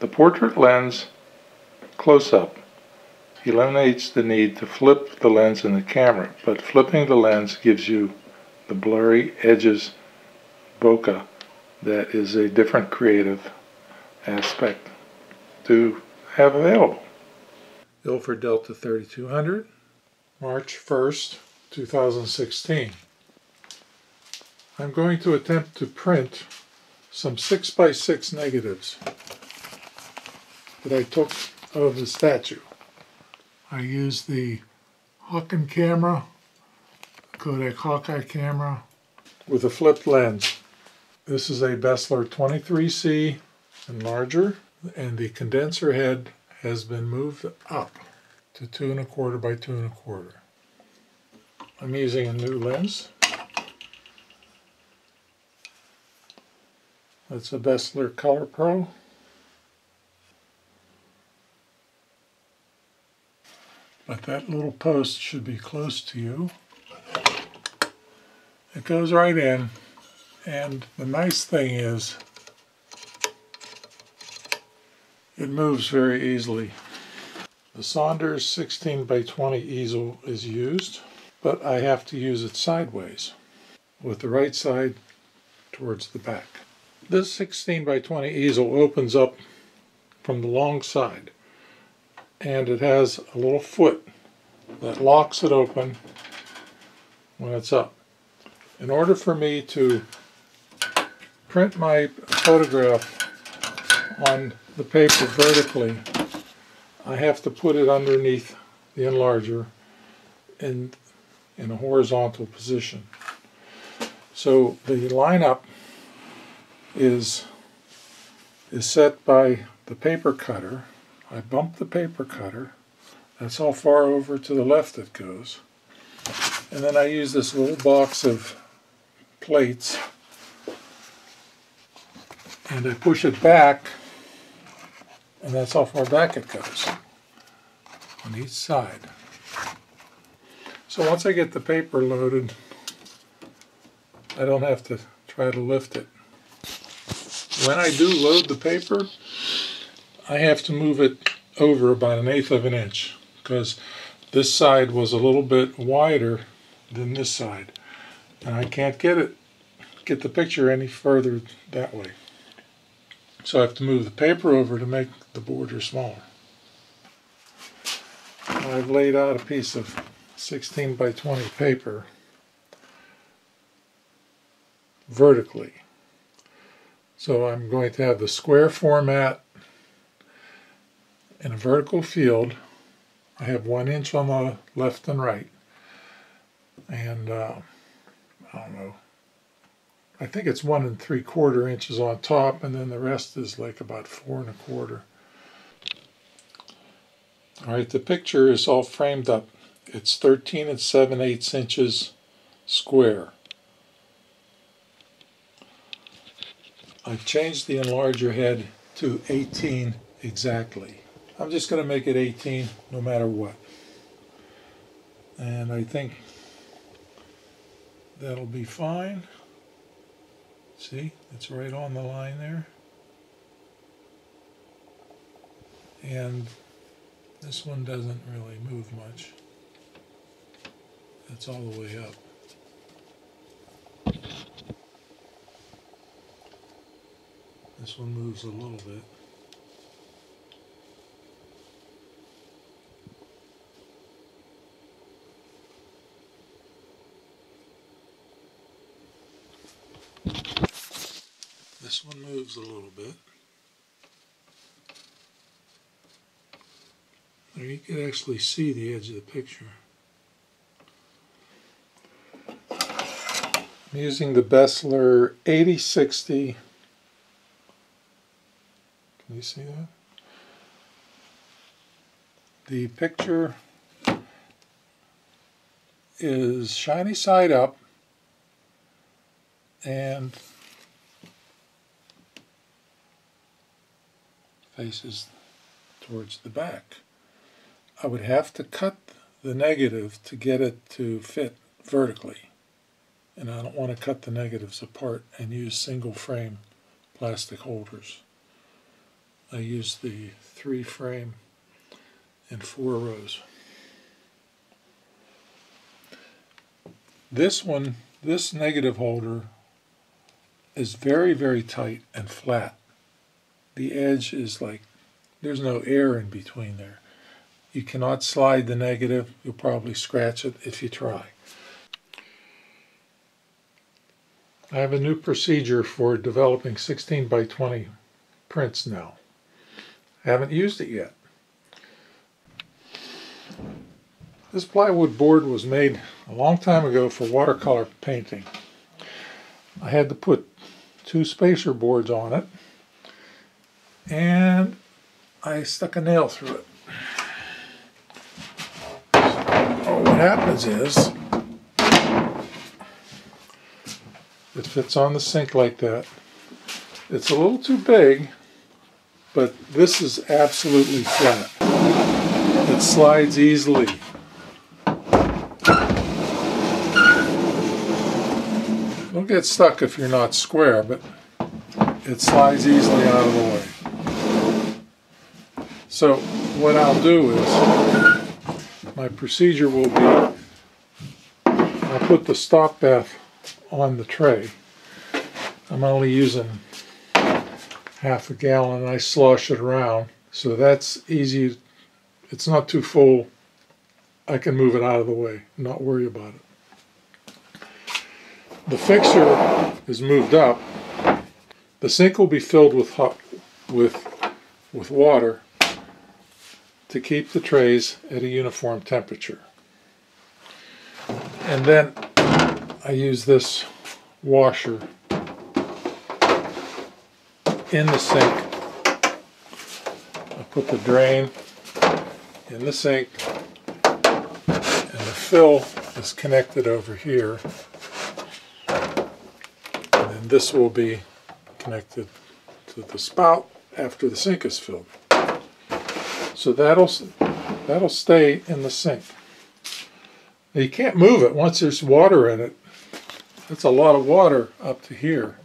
The portrait lens close-up eliminates the need to flip the lens in the camera, but flipping the lens gives you the blurry edges bokeh that is a different creative aspect to have available. Ilford Delta 3200, March 1st, 2016. I'm going to attempt to print some 6x6 negatives that I took of the statue. I used the Hawken camera, Kodak Hawkeye camera, with a flipped lens. This is a Beseler 23C enlarger, and the condenser head has been moved up to two and a quarter by two and a quarter. I'm using a new lens. That's a Beseler Color Pro. But that little post should be close to you. It goes right in. And the nice thing is it moves very easily. The Saunders 16 by 20 easel is used, but I have to use it sideways with the right side towards the back. This 16 by 20 easel opens up from the long side and it has a little foot that locks it open when it's up. In order for me to print my photograph on the paper vertically, I have to put it underneath the enlarger in, in a horizontal position. So the lineup is, is set by the paper cutter I bump the paper cutter. That's how far over to the left it goes. And then I use this little box of plates and I push it back and that's how far back it goes on each side. So once I get the paper loaded, I don't have to try to lift it. When I do load the paper, I have to move it over about an eighth of an inch because this side was a little bit wider than this side. And I can't get it get the picture any further that way. So I have to move the paper over to make the border smaller. I've laid out a piece of 16 by 20 paper vertically. So I'm going to have the square format in a vertical field. I have one inch on the left and right. And uh, I don't know, I think it's one and three quarter inches on top and then the rest is like about four and a quarter. Alright, the picture is all framed up. It's 13 and 7 eighths inches square. I've changed the enlarger head to 18 exactly. I'm just going to make it 18 no matter what. And I think that'll be fine. See, it's right on the line there. And this one doesn't really move much. It's all the way up. This one moves a little bit. This one moves a little bit. There you can actually see the edge of the picture. I'm using the Beseler 8060. Can you see that? The picture is shiny side up and faces towards the back. I would have to cut the negative to get it to fit vertically. And I don't want to cut the negatives apart and use single frame plastic holders. I use the three frame and four rows. This one, this negative holder is very, very tight and flat. The edge is like, there's no air in between there. You cannot slide the negative. You'll probably scratch it if you try. I have a new procedure for developing 16 by 20 prints now. I haven't used it yet. This plywood board was made a long time ago for watercolor painting. I had to put two spacer boards on it and I stuck a nail through it. Oh, what happens is it fits on the sink like that. It's a little too big, but this is absolutely flat. It slides easily. Don't get stuck if you're not square, but it slides easily out of the way. So what I'll do is, my procedure will be, I'll put the stop bath on the tray. I'm only using half a gallon I slosh it around. So that's easy. It's not too full. I can move it out of the way, not worry about it the fixture is moved up, the sink will be filled with hot, with with water to keep the trays at a uniform temperature. And then I use this washer in the sink. I put the drain in the sink and the fill is connected over here and then this will be connected to the spout after the sink is filled. So that'll that'll stay in the sink. Now you can't move it once there's water in it. That's a lot of water up to here.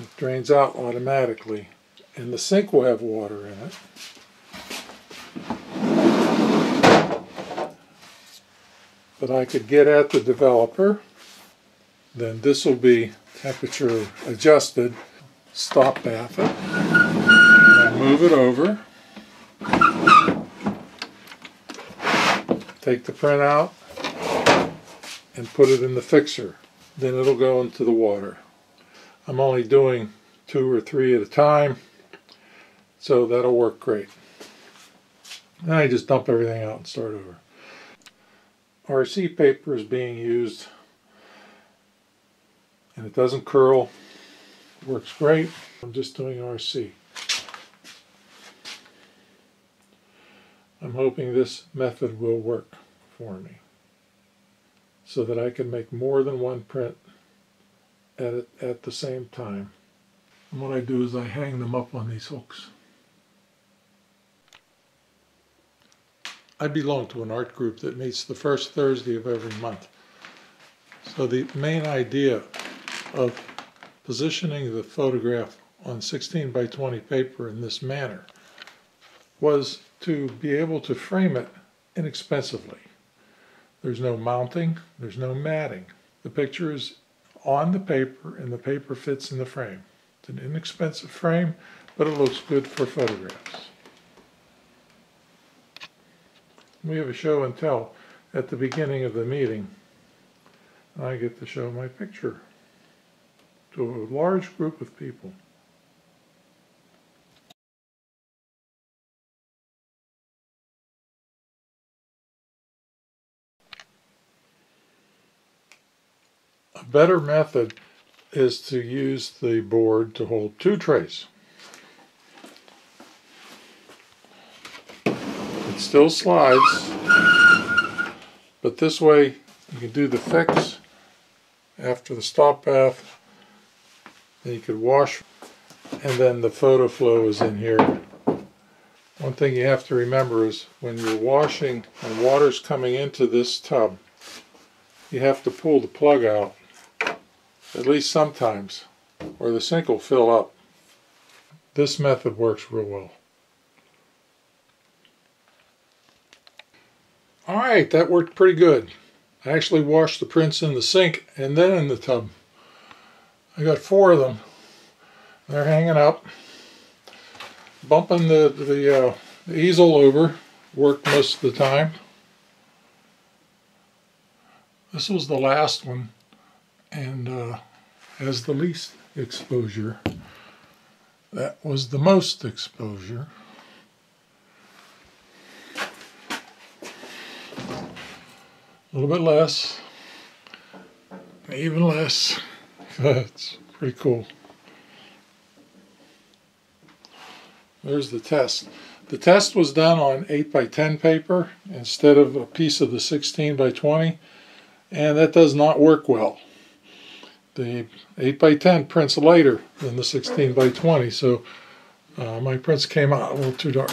It drains out automatically. And the sink will have water in it. But I could get at the developer. Then this will be temperature adjusted, stop bath it, move it over. Take the print out and put it in the fixer. Then it'll go into the water. I'm only doing two or three at a time, so that'll work great. Then I just dump everything out and start over. RC paper is being used and it doesn't curl. Works great. I'm just doing RC. I'm hoping this method will work for me so that I can make more than one print at, at the same time. And what I do is I hang them up on these hooks. I belong to an art group that meets the first Thursday of every month. So the main idea of positioning the photograph on 16 by 20 paper in this manner was to be able to frame it inexpensively. There's no mounting, there's no matting. The picture is on the paper and the paper fits in the frame. It's an inexpensive frame, but it looks good for photographs. We have a show and tell at the beginning of the meeting. and I get to show my picture to a large group of people. A better method is to use the board to hold two trays. It still slides, but this way you can do the fix after the stop bath then you could wash, and then the Photo-Flo is in here. One thing you have to remember is when you're washing and water's coming into this tub, you have to pull the plug out, at least sometimes, or the sink will fill up. this method works real well. All right, that worked pretty good. I actually washed the prints in the sink and then in the tub. I got four of them. They're hanging up. Bumping the, the, uh, the easel over worked most of the time. This was the last one and uh, has the least exposure. That was the most exposure. A little bit less, even less. That's pretty cool. There's the test. The test was done on 8 by 10 paper instead of a piece of the 16 by 20 and that does not work well. The 8 by 10 prints lighter than the 16 by 20 so uh, my prints came out a little too dark.